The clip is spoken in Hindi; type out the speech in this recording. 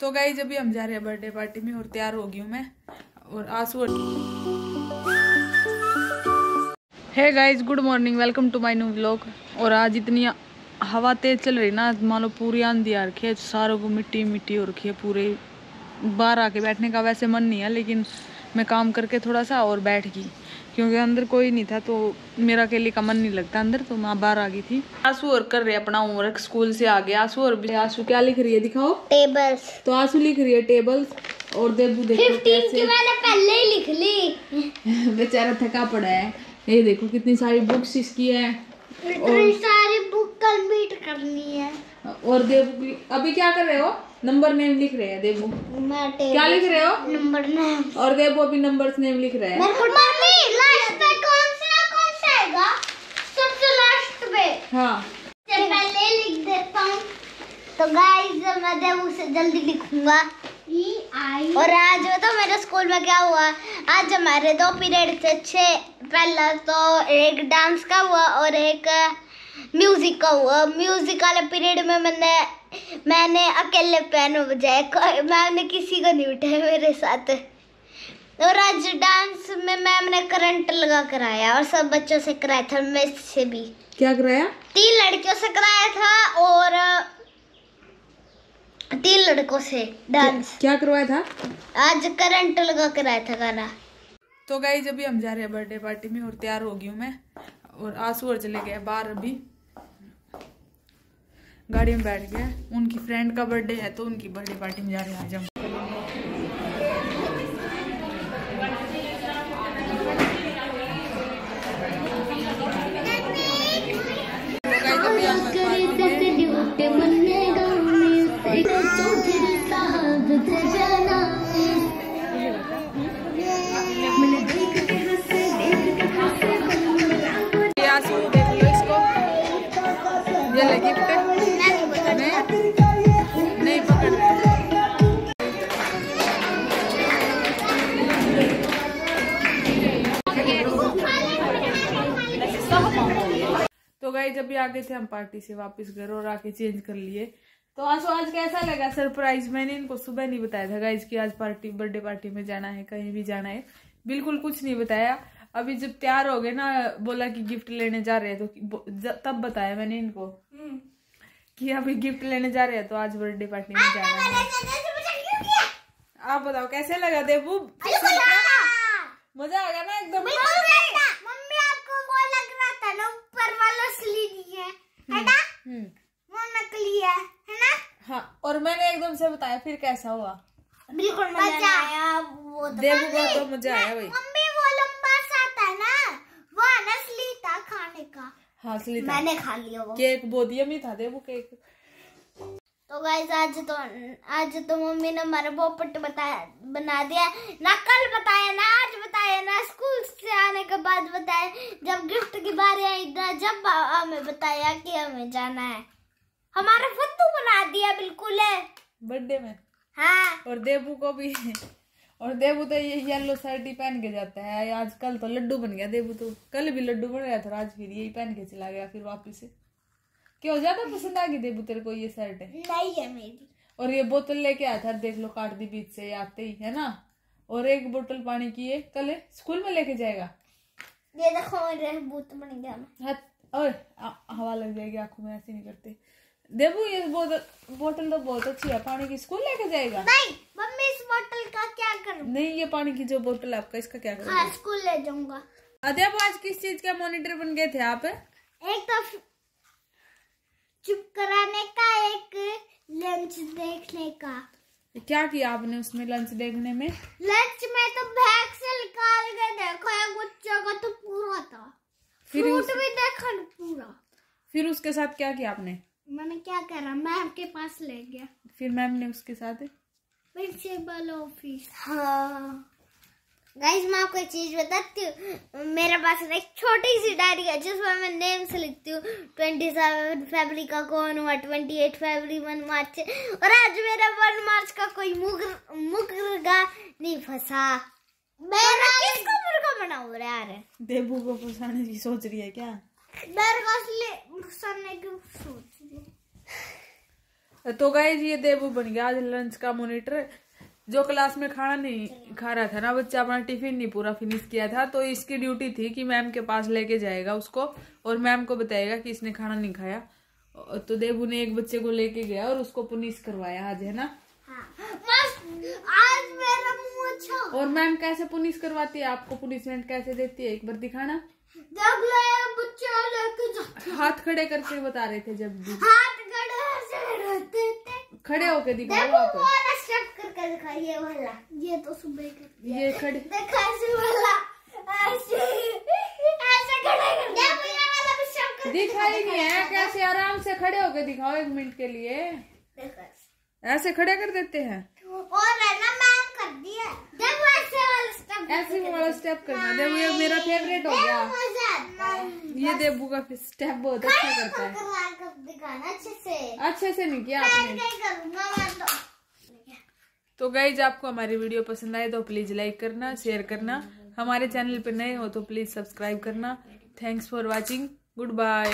तो गाई जब भी हम जा रहे हैं बर्थडे पार्टी में और तैयार हो गई हूँ मैं और आँसू है guys good morning welcome to my new vlog और आज इतनी हवा तेज चल रही ना, मान लो पूरी आंधी आ रखी है, सारों को मिट्टी मिट्टी हो रखी है, पूरे बाहर आके बैठने का वैसे मन नहीं है, लेकिन मैं काम करके थोड़ा सा और बैठ गई। क्योंकि अंदर कोई नहीं था तो मेरा अकेले का मन नहीं लगता अंदर तो मैं बाहर आ गई थी। आँसू और कर रहे अपना होमवर्क स्कूल से आ गया आँसू और आँसू क्या लिख रही है दिखाओ? टेबल्स तो आँसू लिख रही है टेबल्स और देबू देखो फिफ्टीन की मैंने पहले ही लिख ली। बेचारा थका पड़ा है। ये देखो कितनी सारी बुक्स इसकी है। इतनी सारी बुक कंप्लीट करनी है। और देबू अभी क्या कर रहे हो? नंबर नेम लिख रहे हैं देबू क्या लिख रहे हो? नंबर नाइन और देबू अभी नंबर्स नेम लिख रहे हैं। लास्ट पे कौन सा कौन सा आएगा सबसे लास्ट पे हाँ। लिख देता हूँ तो गाइस मैं देवू से जल्दी लिखूँगा और आज तो मेरे स्कूल में क्या हुआ? आज हमारे दो पीरियड थे छः पहला तो एक डांस का हुआ और एक म्यूज़िक का हुआ। म्यूज़िक वाले पीरियड में मैंने मैंने अकेले पियानो बजाया। कोई- मैम ने किसी को नहीं उठाया मेरे साथ। और आज डांस में मैम ने करंट लगा कराया और सब बच्चों से कराया था मैं से भी। क्या कराया? तीन लड़कियों से कराया था और तीन लड़कों से डांस क्या करवाया था? आज करंट लगा कराया था गाना। तो गाई जब भी हम जा रहे हैं बर्थडे पार्टी में और तैयार हो गई हूँ मैं। और आँसू और चले गए बाहर अभी। गाड़ी में बैठ गए उनकी फ्रेंड का बर्थडे है तो उनकी बर्थडे पार्टी में जा रहे हैं आज हम। ये ले गिफ्ट नहीं नहीं पकड़ रहे। तो गाई जब भी आ गए थे, हम पार्टी से वापस घर और आके चेंज कर लिए। तो आँसू आज कैसा लगा? सरप्राइज़ मैंने इनको सुबह नहीं बताया था गाइज़ की आज पार्टी बर्थडे पार्टी में जाना है, कहीं भी जाना है। बिल्कुल कुछ नहीं बताया। अभी जब तैयार हो गए ना, बोला कि गिफ्ट लेने जा रहे हैं तो तब बताया मैंने इनको। कि अभी गिफ्ट लेने जा रहे हैं तो आज बर्थडे पार्टी में जाना है। आप बताओ कैसे लगा देबू मज़ा आ गया ना एकदम। मम्मी आपको वो लग रहा था ना ऊपर वाला असली है है ना? हम्म। वो नकली है है ना? हाँ और मैंने एकदम से बताया फिर कैसा हुआ? बिल्कुल मज़ा आया। वो तो देबू को तो मज़ा आया भाई मम्मी वो लंबा सा था ना वो असली था खाने का हाँ असली मैंने खा लिया वो। केक बहुत यमी था देबू केक। तो गाइस आज तो आज तो मम्मी ने हमारा पोपट बताया बना दिया। ना कल बताया ना आज बताया ना स्कूल से आने के बाद बताया। जब गिफ्ट की बारी आई ना जब हमें बताया कि हमें जाना है। हमारा फुद्दू बना दिया बिल्कुल। है बर्थडे में। हाँ। और देबू को भी। और देबू तो ये येलो शर्ट ही पहन के जाता है। आज कल तो लड्डू बन गया देबू तो। कल भी लड्डू बन गया था आज फिर यही पहन के चला गया फिर वापिस क्यों? ज़्यादा पसंद आ गई देबू तेरे को ये शर्ट है नहीं है मेरी। और ये बोतल लेके आया था देख लो काट दी बीच से आते ही है ना? और एक बोतल पानी की है कल स्कूल में लेके जाएगा? ये देखो बन गया। और हवा लग जाएगी आँखों में ऐसे नहीं करते। देबू ये बोतल बोतल तो बहुत अच्छी है। पानी की स्कूल लेके जाएगा? नहीं मम्मी इस बोतल का क्या करूँ? नहीं ये पानी की जो बोतल है आपका इसका क्या करोगे हाँ स्कूल ले जाऊँगा। अध्यप आज किस चीज़ का मॉनिटर बन गए थे आप? एक तो चुप कराने का एक लंच देखने का। क्या किया आपने उसमें लंच देखने में? लंच में तो बैग से निकाल के देखो बच्चों का तो पूरा था। फिर फ्रूट भी देखा पूरा। फिर उसके साथ क्या किया आपने? मैंने क्या करा? मैम के पास ले गया। फिर मैम ने उसके साथ प्रिंसिपल ऑफ़िस हाँ। गाइस मैं आपको एक चीज़ बताती हूँ। मेरे पास एक छोटी सी डायरी है जिसमें मैं नेम से लिखती हूँ। ट्वेंटी सेवन फरवरी का कौन हुआ? ट्वेंटी एट फरवरी वन मार्च। और आज मेरा वन मार्च का कोई मुगर मुर्गा नहीं फंसा। मेरा किसको मुर्गा बना हो रहा है देबू को फंसाने की सोच रही है क्या? मेरे को इसलिए फंसाने की सोच। तो गए ये देवू बन गया आज लंच का मॉनिटर जो क्लास में खाना नहीं खा रहा था ना बच्चा अपना टिफ़िन नहीं पूरा फिनिश किया था तो इसकी ड्यूटी थी कि मैम के पास लेके जाएगा उसको और मैम को बताएगा कि इसने खाना नहीं खाया। तो देवू ने एक बच्चे को लेके गया और उसको पुनिश करवाया आज है ना? हाँ। आज मेरा मुँह अच्छा। और मैम कैसे पुनिश करवाती है? आपको पुनिशमेंट कैसे देती है? एक बार दिखाना। बच्चा लेके हाथ खड़े करके बता रहे थे जब भी। हाथ खड़े होके दिखाओ आप करके दिखाइए वाला ये तो सुबह कर ये खड़े देखा ऐसे वाला ऐसे ऐसे खड़े कर दे भैया वाला भी सब कर दिखाई नहीं है कैसे आराम से खड़े होके दिखाओ एक मिनट के लिए। ऐसे। खड़े कर देते हैं। और है ना मैम कर दिया देखो ऐसे वाला स्टेप ऐसे वाला स्टेप करना। देखो ये मेरा फेवरेट हो गया। ये देबू का स्टेप बहुत अच्छा करता है। अच्छे से। अच्छे से नहीं किया आपने? तो? तो गाइज़ आपको हमारी वीडियो पसंद आए तो प्लीज़ लाइक करना शेयर करना। हमारे चैनल पर नए हो तो प्लीज़ सब्सक्राइब करना। Thanks for watching goodbye